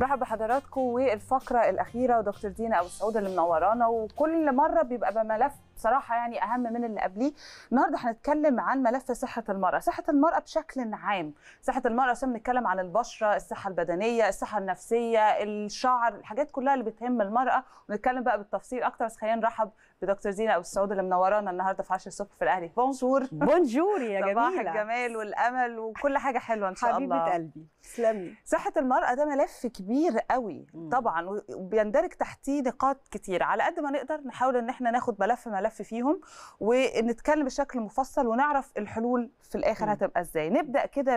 برحب بحضراتكم والفقرة الأخيرة ودكتور دينا أبو سعود اللي منورانا. وكل مرة بيبقى بملف بصراحة يعني أهم من اللي قبليه. النهارده هنتكلم عن ملف صحة المرأة. صحة المرأة بشكل عام. صحة المرأة عشان بنتكلم عن البشرة الصحة البدنية الصحة النفسية الشعر الحاجات كلها اللي بتهم المرأة. ونتكلم بقى بالتفصيل أكتر. بس خلينا نرحب بدكتور دينا ابو السعود اللي منورانا النهارده في 10 الصبح في الأهلي. بونجور. بونجور يا صباح جميلة. الجمال والأمل وكل حاجة حلوة إن شاء الله. حبيبه قلبي تسلمي. صحة المرأة ده ملف كبير قوي مم. طبعا وبيندرج تحتيه نقاط كتير. على قد ما نقدر نحاول إن إحنا ناخد ملف ملف فيهم ونتكلم بشكل مفصل ونعرف الحلول في الآخر مم. هتبقى إزاي. نبدأ كده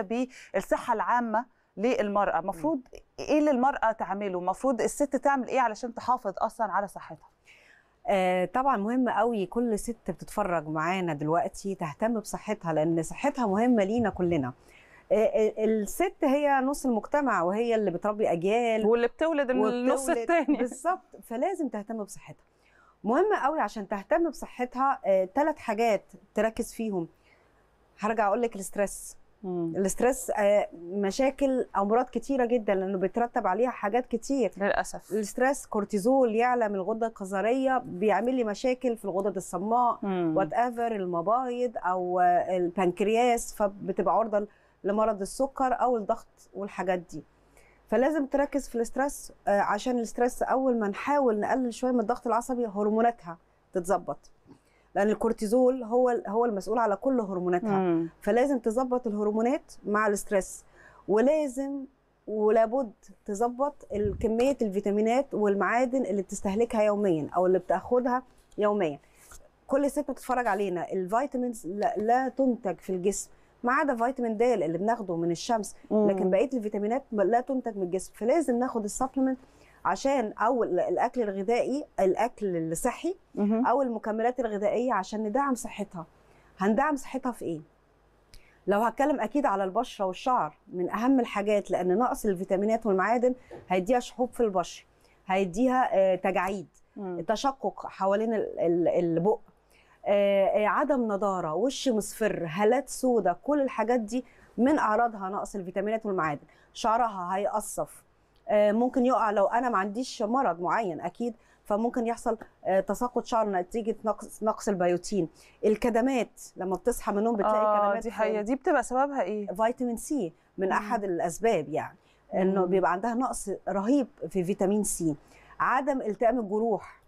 بالصحة العامة للمرأة. المفروض إيه اللي المرأة تعمله؟ المفروض الست تعمل إيه علشان تحافظ أصلا على صحتها؟ آه طبعا مهم قوي كل ست بتتفرج معانا دلوقتي تهتم بصحتها لأن صحتها مهمة لينا كلنا. آه آه، الست هي نص المجتمع وهي اللي بتربي أجيال واللي بتولد النص الثاني بالظبط. فلازم تهتم بصحتها. مهم قوي عشان تهتم بصحتها ثلاث حاجات تركز فيهم. هرجع أقول لك ال stress ال stress آه، مشاكل امراض كتيرة جدا لأنه بيترتب عليها حاجات كتير. للأسف. ال stress كورتيزول يعلى من الغدة الكظرية بيعمل لي مشاكل في الغدد الصماء. whatever المبايض أو آه، البنكرياس فبتبقى عرضة لمرض السكر أو الضغط والحاجات دي. فلازم تركز في ال stress آه، عشان ال stress أول ما نحاول نقلل شوية من الضغط العصبي هرموناتها تتظبط. لأن الكورتيزول هو هو المسؤول على كل هرموناتها. مم. فلازم تظبط الهرمونات مع ال stress ولازم ولابد تظبط كمية الفيتامينات والمعادن اللي بتستهلكها يوميا أو اللي بتأخدها يوميا. كل ست بتتفرج علينا ال vitamins لا, لا تنتج في الجسم ما عدا فيتامين د اللي بناخده من الشمس لكن بقية الفيتامينات لا تنتج من الجسم. فلازم ناخد ال supplement عشان أو ال- الأكل الغذائي الأكل الصحي. أو المكملات الغذائية عشان ندعم صحتها هندعم صحتها في إيه لو هتكلم أكيد على البشرة والشعر من أهم الحاجات لأن نقص الفيتامينات والمعادن هيديها شحوب في البشره هيديها آه، تجاعيد. تشقق حوالين ال- ال- البق آه، آه، عدم نضارة وش مصفر هالات سودة كل الحاجات دي من أعراضها نقص الفيتامينات والمعادن شعرها هيقصف ممكن يقع لو أنا ما عنديش مرض معين أكيد فممكن يحصل آه، تساقط شعر نتيجة نقص نقص البيوتين الكدمات لما بتصحى من النوم بتلاقي آه كدمات دي حقيقة دي بتبقى سببها إيه فيتامين سي من مم. أحد الأسباب يعني إنه. بيبقى عندها نقص رهيب في فيتامين سي عدم التئام الجروح.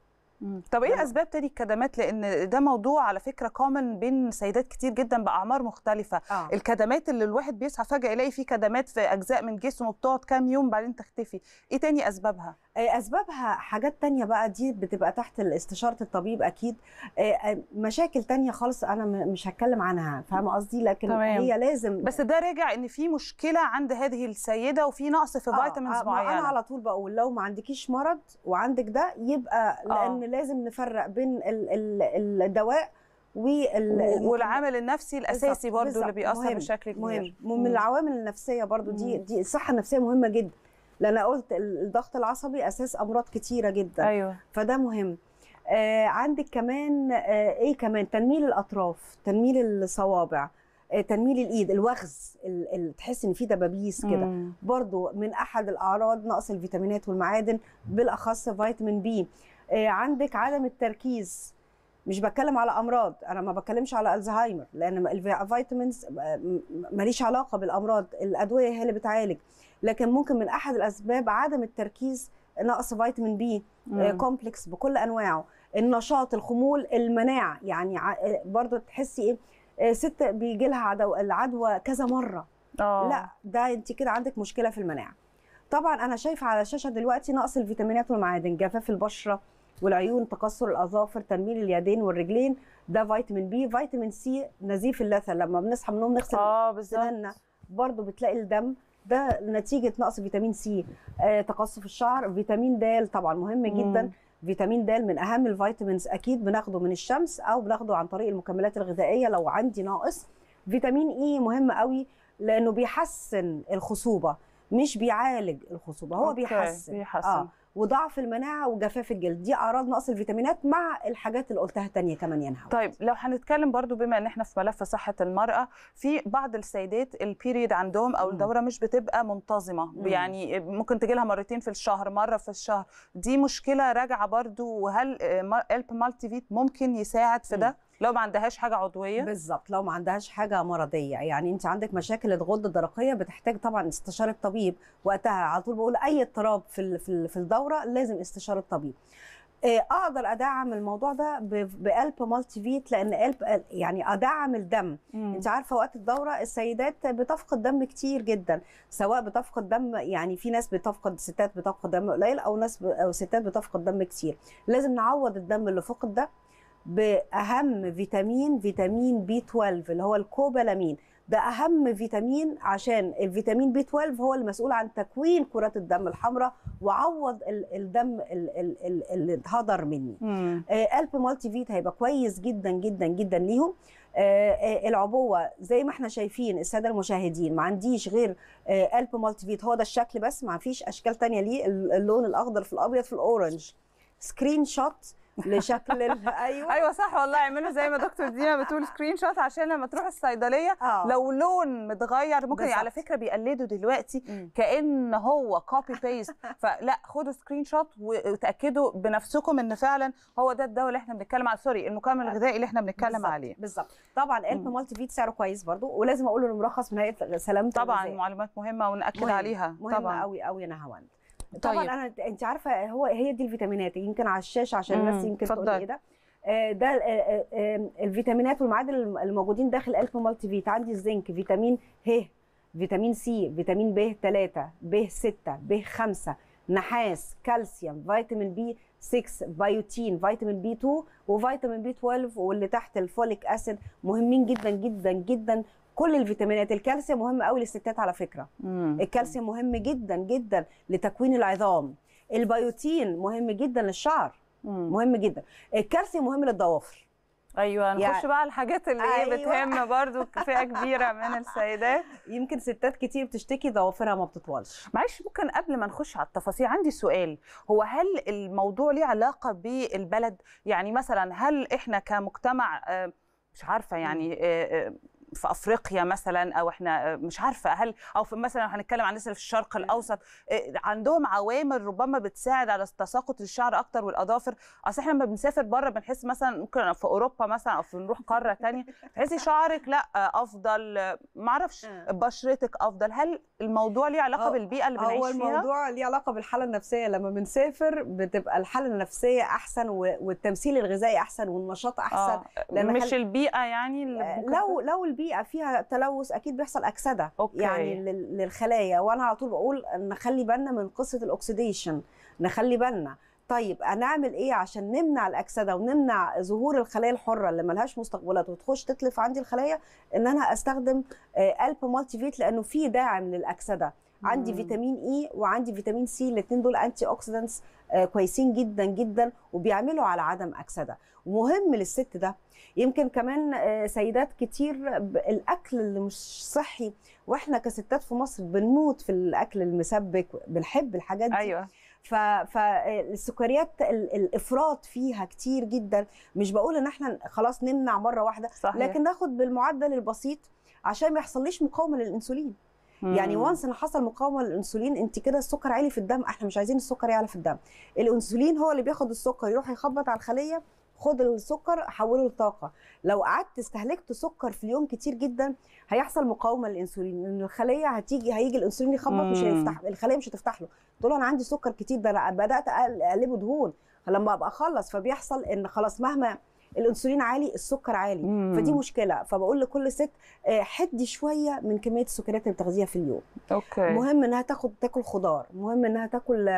طب إيه أسباب تاني الكدمات؟ لأن ده موضوع على فكرة common بين سيدات كتير جدا بأعمار مختلفة. آه. الكدمات اللي الواحد بيصحى فجأة يلاقي فيه كدمات في أجزاء من جسمه بتقعد كام يوم بعدين تختفي. إيه تاني أسبابها؟ آه، أسبابها حاجات تانية بقى دي بتبقى تحت استشارة الطبيب أكيد. آه، آه، مشاكل تانية خالص أنا مش هتكلم عنها فاهمة قصدي؟ لكن تمام. هي لازم بس ده راجع إن في مشكلة عند هذه السيدة وفي نقص في آه، فيتامينز آه، معينة. أنا على طول بقول لو ما عندكيش مرض وعندك ده يبقى لأن لازم نفرق بين ال- ال- الدواء والعامل النفسي الأساسي برضو اللي. بيأثر مهم، بشكل مهم. كبير من العوامل النفسية برضو دي. دي الصحة النفسية مهمة جدا. لأن قلت الضغط العصبي أساس أمراض كتيرة جدا. أيوه. فده مهم. آه عندك كمان آه إيه كمان؟ تنميل الأطراف تنميل الصوابع آه تنميل الإيد الوخز ال- ال- تحس إن في دبابيس كده. برضو من أحد الأعراض نقص الفيتامينات والمعادن بالأخص فيتامين بي. آه عندك عدم التركيز. مش بتكلم على أمراض أنا ما بتكلمش على ألزهايمر لأن ال vitamins آه، ماليش علاقة بالأمراض الأدوية هي اللي بتعالج. لكن ممكن من أحد الأسباب عدم التركيز نقص فيتامين بي آه،. complex بكل أنواعه. النشاط الخمول المناعة. يعني آه، برضو تحسي إيه؟ آه، ست بيجي لها عدو العدوى كذا مرة. آه. لا ده انت كده عندك مشكلة في المناعة. طبعا أنا شايفة على الشاشة دلوقتي نقص الفيتامينات والمعادن. جفاف البشرة والعيون تكسر الأظافر تنميل اليدين والرجلين. ده فيتامين بي. فيتامين سي نزيف اللثة. لما بنصحى من النوم نغسل آه بالظبط. سناننا برضو بتلاقي الدم ده نتيجة نقص فيتامين سي آه، تقصف الشعر فيتامين د طبعا مهم جدا. مم. فيتامين د من أهم ال vitamins أكيد بناخده من الشمس أو بناخده عن طريق المكملات الغذائية لو عندي ناقص. فيتامين إي مهم قوي لأنه بيحسن الخصوبة مش بيعالج الخصوبة هو okay، بيحسن. بيحسن. آه وضعف المناعة وجفاف الجلد. دي أعراض نقص الفيتامينات مع الحاجات اللي قلتها تانية كمان ينهى طيب لو هنتكلم برضو بما إن إحنا في ملف صحة المرأة في بعض السيدات البيريد عندهم أو. الدورة مش بتبقى منتظمة. مم. يعني ممكن تجي لها مرتين في الشهر مرة في الشهر. دي مشكلة راجعة برضو وهل الب مالتي فيت ممكن يساعد في ده؟ لو ما عندهاش حاجة عضوية؟ بالظبط لو ما عندهاش حاجة مرضية. يعني أنت عندك مشاكل الغدة الدرقية بتحتاج طبعا استشارة طبيب. وقتها على طول بقول أي اضطراب في في ال- في الدورة لازم استشارة طبيب. آه، أقدر أدعم الموضوع ده ب- ب Elp Multivit لأن Elp يعني أدعم الدم. مم. أنت عارفة وقت الدورة السيدات بتفقد دم كتير جدا. سواء بتفقد دم يعني في ناس بتفقد ستات بتفقد دم قليل أو ناس ب... أو ستات بتفقد دم كتير. لازم نعوض الدم اللي فقد ده. بأهم فيتامين فيتامين بي 12 اللي هو الكوبالامين. ده اهم فيتامين عشان الفيتامين بي 12 هو المسؤول عن تكوين كرات الدم الحمراء وعوض ال- الدم ال- ال- ال- اللي اتهدر مني. آه، Elp Multivit هيبقى كويس جدا جدا جدا ليهم. آه، آه، العبوة زي ما إحنا شايفين السادة المشاهدين ما عنديش غير آه، Elp Multivit هو ده الشكل بس ما فيش أشكال تانية ليه. ال- اللون الأخضر في الأبيض في ال orange. screenshot لشكل أيوه أيوه صح والله اعملوا زي ما دكتور دينا بتقول screenshot عشان لما تروح الصيدلية آه. لو لون متغير ممكن. على فكرة بيقلدوا دلوقتي مم. كأن هو copy paste فلا خدوا screenshot وتأكدوا بنفسكم إن فعلا هو ده الدواء اللي إحنا بنتكلم عليه sorry المكمل الغذائي اللي إحنا بنتكلم بالظبط، عليه بالظبط طبعا مم. Multivit سعره كويس برضو ولازم أقول إنه مرخص من هيئه سلامة طبعا. معلومات مهمة ونأكد مهم- عليها مهمة طبعا قوي قوي يا نهاوند طبعا طيب. أنا انت عارفة هو هي دي الفيتامينات يمكن على الشاشة عشان الناس يمكن تقول. إيه ده آه، ده آه، آه، الفيتامينات والمعادن الم- الموجودين داخل Elp Multivit عندي الزنك فيتامين ه فيتامين سي فيتامين ب 3 ب 6 ب 5 نحاس كالسيوم فيتامين بي 6 بيوتين فيتامين بي 2 وفيتامين بي 12 واللي تحت ال folic acid مهمين جدا جدا جدا كل الفيتامينات الكالسيوم مهم قوي للستات على فكرة. مم. الكالسيوم مهم جدا جدا لتكوين العظام. البيوتين مهم جدا للشعر. مم. مهم جدا. الكالسيوم مهم للضوافر. أيوه نخش يعني- بقى على الحاجات اللي أيوة. بتهم برضو فئه كبيرة من السيدات. يمكن ستات كتير بتشتكي ضوافرها ما بتطولش. معلش ممكن قبل ما نخش على التفاصيل عندي سؤال. هو هل الموضوع ليه علاقة بالبلد؟ يعني مثلا هل إحنا كمجتمع آه، مش عارفة يعني آه، آه، في أفريقيا مثلا أو إحنا آه، مش عارفة هل أو في مثلا هنتكلم عن الناس اللي في الشرق الأوسط آه، عندهم عوامل ربما بتساعد على تساقط الشعر أكتر والأظافر أصل إحنا لما بنسافر بره بنحس مثلا ممكن في أوروبا مثلا أو في نروح قارة تانية تحسي شعرك لأ آه، أفضل معرفش. بشرتك أفضل هل الموضوع ليه علاقة هو- بالبيئة اللي بنعيش هو فيها الموضوع ليه علاقة بالحالة النفسية لما بنسافر بتبقى الحالة النفسية أحسن والتمثيل الغذائي أحسن والنشاط أحسن آه. مش البيئة يعني اللي لو لو البيئه فيها تلوث أكيد بيحصل أكسدة أوكي. يعني لل- للخلايا وأنا على طول بقول نخلي بالنا من قصة ال oxidation نخلي بالنا. طيب هنعمل إيه عشان نمنع الأكسدة ونمنع ظهور الخلايا الحرة اللي ملهاش مستقبلات وتخش تتلف عندي الخلايا؟ إن أنا أستخدم Elp Multivit لأنه في داعم للأكسدة. عندي مم. فيتامين E وعندي فيتامين C الاثنين دول antioxidants آه، كويسين جدا جدا وبيعملوا على عدم أكسدة. ومهم للست ده. يمكن كمان آه، سيدات كتير الأكل اللي مش صحي وإحنا كستات في مصر بنموت في الأكل المسبك بنحب الحاجات دي. أيوه. فالسكريات الإفراط فيها كتير جدا. مش بقول إن إحنا خلاص نمنع مرة واحدة صحيح. لكن ناخد بالمعدل البسيط عشان ما يحصليش مقاومة للإنسولين. يعني. وانس إن حصل مقاومة للإنسولين انت كده السكر عالي في الدم إحنا مش عايزين السكر يعلى في الدم. الإنسولين هو اللي بياخد السكر يروح يخبط على الخلية خد السكر حوله لطاقة. لو قعدت استهلكت سكر في اليوم كتير جدا هيحصل مقاومة للإنسولين. لأن الخلية هتيجي هيجي الإنسولين يخبط مش. هيفتح الخلية مش هتفتح له. تقول أنا عندي سكر كتير ده أنا بدأت أقلبه دهون. لما أبقى أخلص فبيحصل إن خلاص مهما الانسولين عالي السكر عالي مم. فدي مشكلة. فبقول لكل ست آه، حدي شوية من كمية السكريات اللي بتاخديها في اليوم. أوكي. مهم إنها تاخد تاكل خضار. مهم إنها تاكل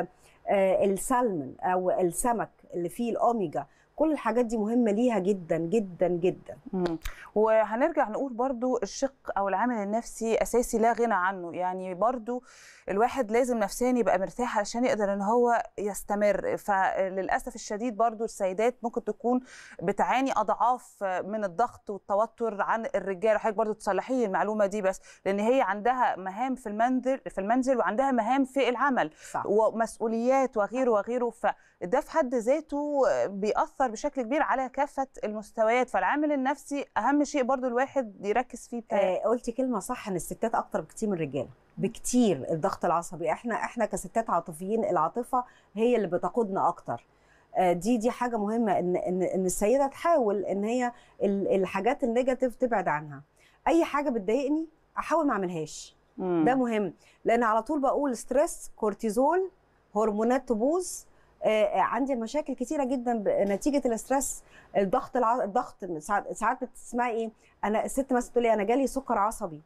آه، السلمون أو السمك اللي فيه الأوميجا. كل الحاجات دي مهمة ليها جدا جدا جدا. مم. وهنرجع نقول برضو الشق أو العامل النفسي أساسي لا غنى عنه. يعني برضو الواحد لازم نفسيا يبقى مرتاح علشان يقدر إن هو يستمر. فللأسف الشديد برضو السيدات ممكن تكون بتعاني أضعاف من الضغط والتوتر عن الرجال. وحضرتك برضو تصلحي المعلومة دي بس لأن هي عندها مهام في المنزل في المنزل وعندها مهام في العمل صح. ومسؤوليات وغيره وغيره. فده في حد ذاته بيأثر بشكل كبير على كافة المستويات فالعامل النفسي أهم شيء برضو الواحد يركز فيه بتاعي. آه قلتي كلمة صح إن الستات أكتر بكتير من الرجالة بكتير الضغط العصبي. إحنا إحنا كستات عاطفيين العاطفة هي اللي بتقودنا أكتر. آه دي دي حاجة مهمة إن إن إن السيدة تحاول إن هي الحاجات ال negative تبعد عنها. أي حاجة بتضايقني أحاول ما أعملهاش. ده مهم. لأن على طول بقول stress كورتيزول هرمونات تبوظ عندي مشاكل كتيرة جدا نتيجة ال stress الضغط الع... الضغط ساعات بتسمعي إيه أنا الست مثلا تقول لي أنا جالي سكر عصبي.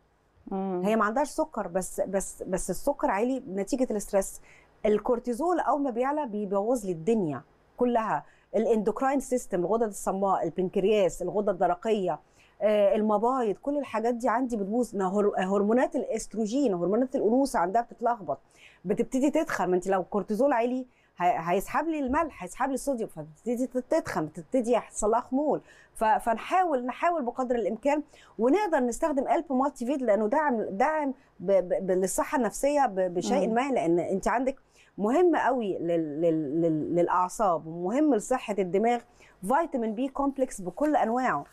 مم. هي ما عندهاش سكر بس بس بس السكر عالي نتيجة ال stress الكورتيزول أول ما بيعلى بيبوظ لي الدنيا كلها. ال endocrine system الغدد الصماء البنكرياس الغده الدرقية المبايض كل الحاجات دي عندي بتبوظ. هرمونات الإستروجين هرمونات الأنوثة عندها بتتلخبط. بتبتدي تتخن ما أنت لو الكورتيزول عالي هيسحب لي الملح هيسحب لي الصوديوم فبتبتدي تتخن بتبتدي يحصل لها خمول. فنحاول نحاول بقدر الإمكان ونقدر نستخدم Elp Multivit لأنه دعم دعم ب ب للصحة النفسية بشيء ما لأن أنت عندك مهم قوي لل لل لل للأعصاب ومهم لصحة الدماغ. فيتامين B complex بكل أنواعه.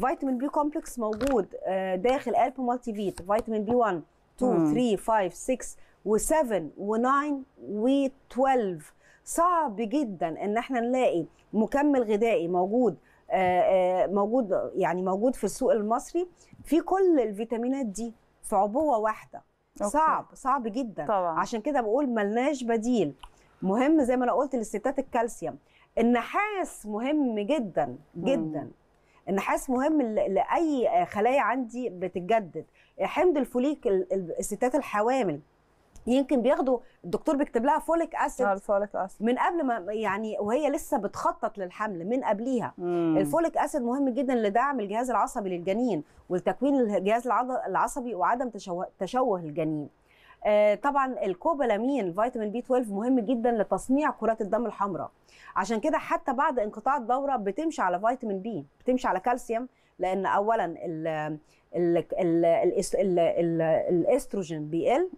فيتامين B complex موجود داخل Elp Multivit فيتامين B 1 2 3 5 6 و7 و9 و12 صعب جدا إن إحنا نلاقي مكمل غذائي موجود موجود يعني موجود في السوق المصري في كل الفيتامينات دي في عبوة واحدة. أوكي. صعب صعب جدا. طبعا. عشان كده بقول ملناش بديل. مهم زي ما أنا قلت للستات الكالسيوم. النحاس مهم جدا جدا. مم. النحاس مهم لأي خلايا عندي بتتجدد. حمض الفوليك ال- ال- الستات الحوامل يمكن بياخدوا الدكتور بيكتب لها folic acid ال folic acid من قبل ما يعني وهي لسه بتخطط للحمل من قبليها. مم. ال folic acid مهم جدا لدعم الجهاز العصبي للجنين ولتكوين الجهاز العصبي وعدم تشوه, تشوه الجنين. آه، طبعا الكوبالامين فيتامين B 12 مهم جدا لتصنيع كرات الدم الحمراء. عشان كده حتى بعد انقطاع الدورة بتمشي على فيتامين B بتمشي على كالسيوم لأن اولا ال ال ال الإس- ال- ال- الإستروجين بيقل.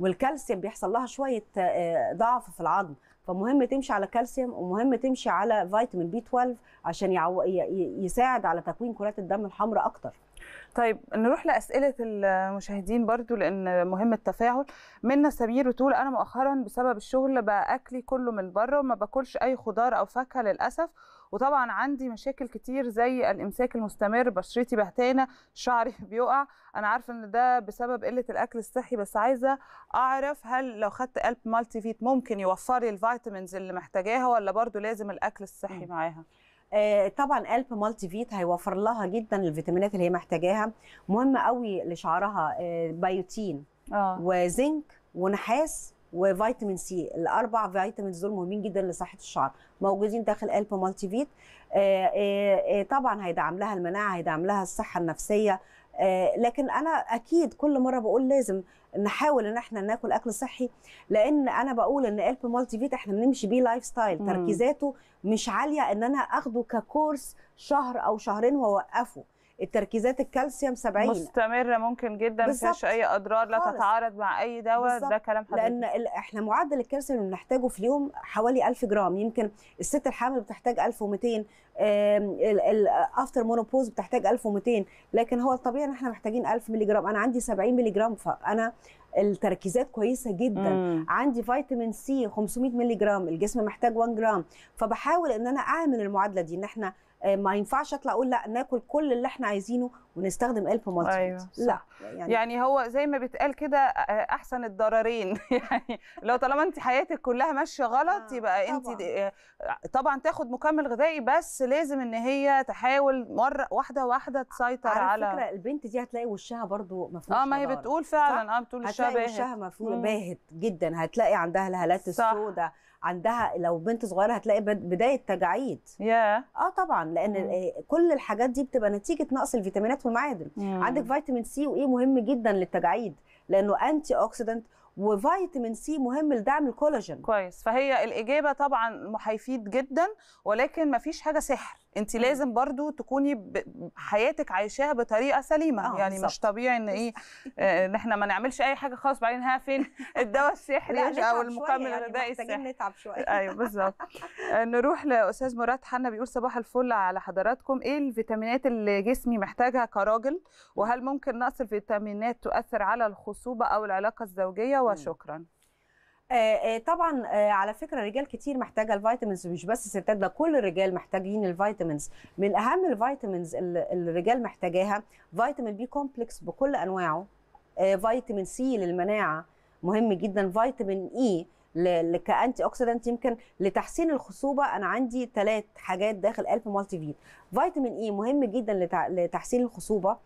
والكالسيوم بيحصل لها شوية آه، ضعف في العظم. فمهم تمشي على كالسيوم ومهم تمشي على فيتامين بي 12 عشان يعو... يساعد على تكوين كرات الدم الحمراء أكتر. طيب نروح لأسئلة المشاهدين برضو لأن مهم التفاعل. منا سمير بتقول أنا مؤخرا بسبب الشغل بقى أكلي كله من بره وما باكلش أي خضار أو فاكهة للأسف وطبعا عندي مشاكل كتير زي الإمساك المستمر بشرتي بهتانة شعري بيقع. أنا عارفة إن ده بسبب قلة الأكل الصحي بس عايزة أعرف هل لو خدت Elp Multivit ممكن يوفر لي ال vitamins اللي محتاجاها ولا برضو لازم الأكل الصحي. معاها؟ آه، طبعا Elp Multivit هيوفر لها جدا الفيتامينات اللي هي محتاجاها. مهم قوي لشعرها آه، بيوتين آه. وزنك ونحاس وفيتامين C. الأربع vitamins دول مهمين جدا لصحة الشعر. موجودين داخل Elp Multivit آه، آه، آه، طبعا هيدعم لها المناعة هيدعم لها الصحة النفسية. لكن أنا أكيد كل مرة بقول لازم نحاول إن إحنا ناكل أكل صحي لأن أنا بقول إن Elp Multivit إحنا بنمشي بيه lifestyle. تركيزاته مش عالية إن أنا آخده ككورس شهر أو شهرين وأوقفه. التركيزات الكالسيوم 70 مستمرة ممكن جدا ما فيهاش. أي أضرار لا خالص. تتعارض مع أي دواء. ده كلام حضرتك لأن إحنا معدل الكالسيوم اللي بنحتاجه في اليوم حوالي 1000 جرام يمكن الست الحامل بتحتاج 1200 ال after menopause بتحتاج 1200 لكن هو الطبيعي إن إحنا محتاجين 1000 مللي جرام أنا عندي 70 مللي جرام فأنا التركيزات كويسة جدا مم. عندي فيتامين C 500 مللي جرام الجسم محتاج 1 جرام فبحاول إن أنا أعمل المعادلة دي إن إحنا ما ينفعش أطلع أقول لا ناكل كل اللي إحنا عايزينه ونستخدم الب مالتي أيوة،. لا يعني, يعني هو زي ما بيتقال كده آه، أحسن الضررين يعني لو طالما انت حياتك كلها ماشية غلط آه، يبقى انت طبعاً. آه، طبعا تاخد مكمل غذائي بس لازم إن هي تحاول مرة واحدة واحدة تسيطر على على فكرة البنت دي هتلاقي وشها برضو فيهوش آه ما هي. بتقول فعلا آه بتقول هتلاقي الشبه وشها مفروض مم. باهت جدا هتلاقي عندها الهالات. السوداء عندها لو بنت صغيرة هتلاقي بد- بداية تجاعيد. يا آه طبعا لأن. آه، كل الحاجات دي بتبقى نتيجة نقص الفيتامينات والمعادن. عندك فيتامين C و E مهم جدا للتجاعيد؟ لأنه antioxidant وفيتامين C مهم لدعم الكولاجين. كويس. فهي الإجابة طبعا هيفيد جدا ولكن ما فيش حاجة سحر. انت. لازم برضو تكوني حياتك عايشاها بطريقة سليمة. آه، يعني بالظبط. مش طبيعي ان إيه آه، ان إحنا ما نعملش اي حاجة خالص بعدين ها فين؟ الدواء السحري أو المكمل الغذائي محتاجين السحري نتعب شوية. أيوه بالظبط. آه، نروح لأستاذ مراد حنا بيقول صباح الفل على حضراتكم. إيه الفيتامينات اللي جسمي محتاجها كراجل؟ وهل ممكن نقص الفيتامينات تؤثر على الخصوبة أو العلاقة الزوجية؟ وشكرا. آه، طبعا آه، على فكرة رجال كتير محتاجة ال vitamins مش بس ستات ده كل الرجال محتاجين ال vitamins. من أهم ال vitamins اللي الرجال محتاجاها فيتامين B complex بكل أنواعه آه، فيتامين C للمناعة مهم جدا فيتامين E ل- ك antioxidant يمكن لتحسين الخصوبة أنا عندي ثلاث حاجات داخل ال Elp Multivit. فيتامين E مهم جدا لتحسين الخصوبة.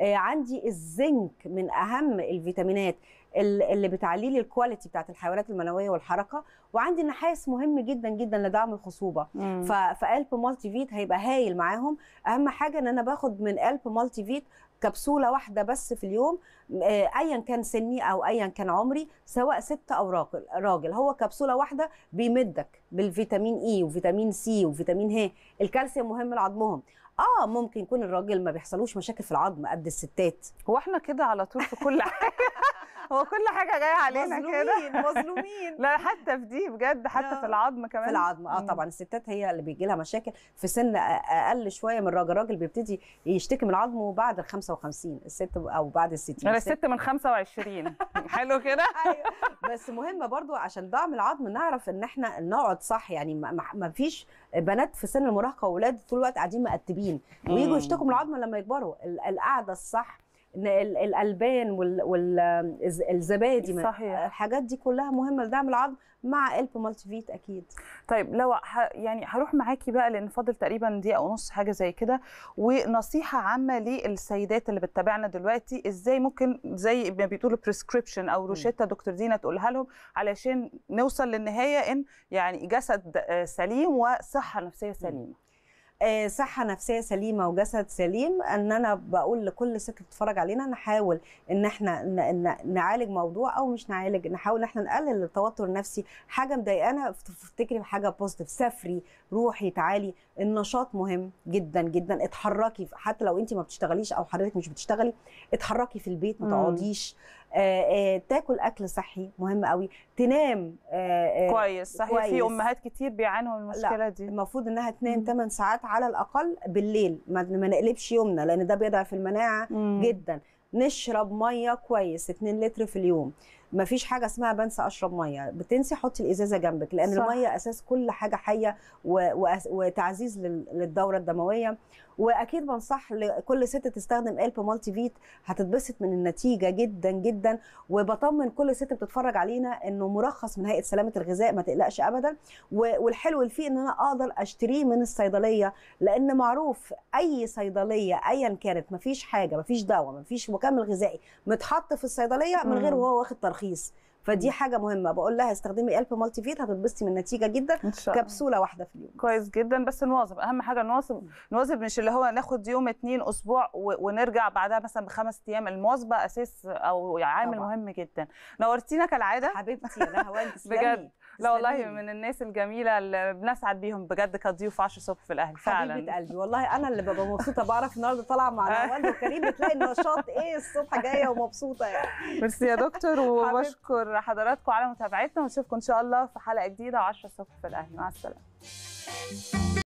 آه، عندي الزنك من أهم الفيتامينات. ال- اللي بتعلي لي ال quality بتاعت الحيوانات المنوية والحركة. وعندي النحاس مهم جدا جدا لدعم الخصوبة. ف- فال Elp Multivit هيبقى هايل معاهم. أهم حاجة إن أنا باخد من ال Elp Multivit كبسولة واحدة بس في اليوم آه، ايا كان سني أو ايا كان عمري سواء ست أو راجل راجل. هو كبسولة واحدة بيمدك بالفيتامين E وفيتامين C وفيتامين ه الكالسيوم مهم لعظمهم. آه ممكن يكون الراجل ما بيحصلوش مشاكل في العظم قد الستات. هو إحنا كده على طول في كل حاجة. هو كل حاجة جاية علينا كده. مظلومين مظلومين. لا حتى في دي بجد حتى. في العظم كمان. في العظم. آه. طبعا الستات هي اللي بيجي لها مشاكل في سن أقل شوية من الراجل الراجل بيبتدي يشتكي من عظمه بعد ال 55 الست أو بعد ال 60 أنا الست- من 25 حلو كده؟ أيوة. بس مهم برضو عشان دعم العظم نعرف إن إحنا نقعد صح. يعني ما- فيش بنات في سن المراهقة واولاد طول الوقت قاعدين مقتبين ويجوا. يشتكوا من العظم لما يكبروا. ال- القعدة الصح الألبان والزبادي صحيح. الحاجات دي كلها مهمة لدعم العظم مع الب مالتي فيت أكيد. طيب لو ح... يعني هروح معاكي بقى لأن فاضل تقريبا دقيقة ونص حاجة زي كده. ونصيحة عامة للسيدات اللي بتتابعنا دلوقتي إزاي ممكن زي ما بيقولوا prescription أو روشتة دكتور دينا تقولها لهم علشان نوصل للنهاية إن يعني جسد آه، سليم وصحة نفسية سليمة. صحة نفسية سليمة وجسد سليم إن أنا بقول لكل ست بتتفرج علينا نحاول إن إحنا نعالج موضوع أو مش نعالج نحاول إن إحنا نقلل التوتر النفسي. حاجة مضايقانا افتكري في حاجة positive سافري روحي تعالي. النشاط مهم جدا جدا. اتحركي حتى لو انت ما بتشتغليش أو حضرتك مش بتشتغلي اتحركي في البيت ما. تقعديش. آه، آه، تاكل أكل صحي مهم قوي تنام آه، آه، كويس صحيح في كويس. أمهات كتير بيعانوا من المشكلة دي المفروض إنها تنام مم. 8 ساعات على الأقل بالليل ما ما نقلبش يومنا لأن ده بيضعف المناعة مم. جدا نشرب مية كويس 2 لتر في اليوم ما فيش حاجة اسمها بنسى أشرب مية. بتنسي حطي الإزازة جنبك لأن صح. المية أساس كل حاجة حية و... وتعزيز لل- للدورة الدموية. وأكيد بنصح لكل ست تستخدم إلب مالتي فيت هتتبسط من النتيجة جدا جدا. وبطمن كل ست بتتفرج علينا إنه مرخص من هيئة سلامة الغذاء ما تقلقش ابدا. والحلو اللي فيه إن أنا أقدر أشتريه من الصيدلية لأن معروف أي صيدلية ايا كانت ما فيش حاجة ما فيش دواء ما فيش مكمل غذائي متحط في الصيدلية من غير. وهو واخد ترخيص. فدي مم. حاجة مهمة. بقول لها استخدمي ألب مالتي فيت هتتبسطي من النتيجة جدا. إن شاء الله. كبسوله واحدة في اليوم. كويس جدا. بس نواظب. أهم حاجة نواظب. نواظب مش اللي هو ناخد يوم اتنين أسبوع ونرجع بعدها مثلا بخمس أيام. المواظبة أساس أو عامل طبعاً. مهم جدا. نورتينا كالعادة. حبيبتي يا نهوان تسلمي بجد. لا والله. من الناس الجميلة اللي بنسعد بيهم بجد كضيوف 10 الصبح في الاهلي فعلا. حبيبه قلبي والله أنا اللي ببقى مبسوطة بعرف النهارده طالعة مع نهوان وكريم بتلاقي النشاط إيه الصبح جاية ومبسوطة يعني. ميرسي يا دكتور وبشكر حضراتكم على متابعتنا ونشوفكم إن شاء الله في حلقة جديدة 10 الصبح في الاهلي مع السلامة.